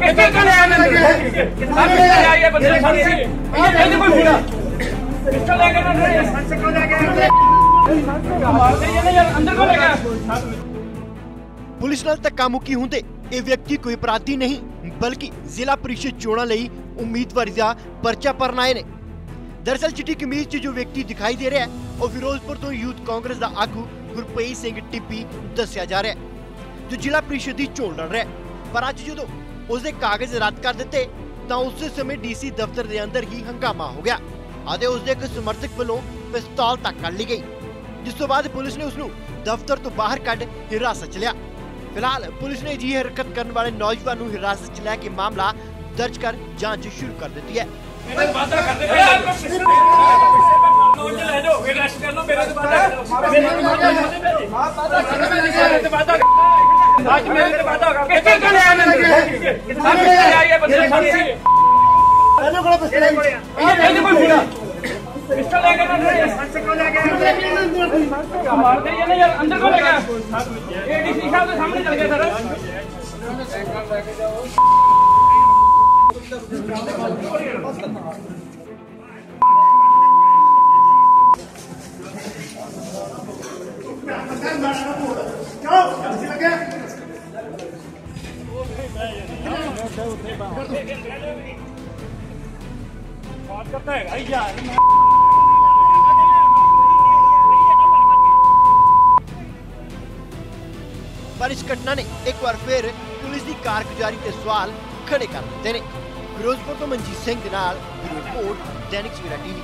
ਕਿੱਥੇ ਕਲੇ ਆਨੇ ਸਾਡੇ ਆਏ ਇਹ ਬੰਦੇ? ਸਾਡੇ ਇਹਦੇ ਕੋਲ ਸੀਗਾ। ਪਿਸਟਲ ਲੈ ਕੇ ਨਾ? ਸੰਸ ਕੋ ਲੈ ਕੇ ਮਾਰਦੇ ਇਹਨੇ ਯਾਰ, ਅੰਦਰ ਕੋ ਲੈ ਗਿਆ ਪੁਲਿਸ ਨਾਲ ਧੱਕਾ ਮੁੱਕੀ ਹੁੰਦੇ ਇਹ ਵਿਅਕਤੀ ਕੋਈ ਅਪਰਾਧੀ ਨਹੀਂ, ਬਲਕਿ ਜ਼ਿਲ੍ਹਾ ਪ੍ਰੀਸ਼ਦ ਚੋਣਾਂ ਲਈ ਉਮੀਦਵਾਰੀ ਦਾ ਪਰਚਾ ਭਰਨ ਆਏ ਨੇ। ਦਰਅਸਲ ਚਿੱਟੀ ਕਮੀਜ਼ 'ਚ ਜੋ ਵਿਅਕਤੀ ਦਿਖਾਈ ਦੇ ਰਿਹਾ ਹੈ, ਉਹ ਫਿਰੋਜ਼ਪੁਰ ਤੋਂ ਯੂਥ ਕਾਂਗਰਸ ਦਾ ਆਗੂ ਗੁਰਪ੍ਰੀਤ ਸਿੰਘ ਟਿੱਪੀ ਦੱਸਿਆ ਜਾ ਰਿਹਾ ਹੈ। ਜੋ ਜ਼ਿਲ੍ਹਾ ਪ੍ਰੀਸ਼ਦ ਦੀ ਚੋਣ ਲੜ ਰਿਹਾ ਪਰ ਅੱਜ ਜਦੋਂ ਉਸਦੇ ਕਾਗਜ਼ ਰੱਦ ਕਰ ਦਿੱਤੇ ਤਾਂ ਉਸੇ ਸਮੇਂ ਡੀਸੀ ਦਫ਼ਤਰ ਦੇ ਅੰਦਰ ਹੀ ਹੰਗਾਮਾ ਹੋ ਗਿਆ। ਅਤੇ ਉਸਦੇ ਇੱਕ ਸਮਰਥਕ ਵੱਲੋਂ ਪਿਸਤੌਲ ਤੱਕ ਕੱਢ ਲਈ ਗਈ। ਜਿਸ ਤੋਂ ਬਾਅਦ ਪੁਲਿਸ ਨੇ ਉਸ ਨੂੰ ਦਫ਼ਤਰ ਤੋਂ ਬਾਹਰ ਕੱਢ ਹਿਰਾਸਤ 'ਚ ਲਿਆ। ਫਿਲਹਾਲ ਪੁਲਿਸ ਨੇ ਅਜਿਹੀ ਹਰਕਤ ਕਰਨ ਵਾਲੇ ਨੌਜਵਾਨ ਨੂੰ ਹਿਰਾਸਤ 'ਚ ਲੈ ਕੇ ਮਾਮਲਾ ਦਰਜ ਕਰ ਜਾਂਚ ਸ਼ੁਰੂ ਕਰ ਦਿੱਤੀ ਹੈ। ਵਾਦਾ ਕਰਦੇ आज मेरे वादा होगा किसके चले आने लगे हम चले आइए बंदे सामने पहले कोड़ा पसंद है ये नहीं कोई बुरा पिस्टल लेके ना। रे से को लेके मार दे ये नहीं यार अंदर को लेके ये डीसी साहब तो के सामने चल गए सर लेके जाओ Go! Let's get ਏਡੀਸੀ ਸਾਹਿਬ ਦੇ ਸਾਹਮਣੇ ਚਲ ਗਿਆ ਸਰ ਪਰ ਇਸ ਘਟਨਾ ਨੇ ਇੱਕ ਵਾਰ ਫਿਰ ਪੁਲਿਸ ਦੀ ਕਾਰਗੁਜ਼ਾਰੀ ਤੇ ਸਵਾਲ ਖੜੇ ਕਰ ਦਿੱਤੇ ਨੇ ਫਿਰੋਜ਼ਪੁਰ ਤੋਂ ਮਨਜੀਤ ਸਿੰਘ ਦੇ ਨਾਲ bureau report Dainik Savera TV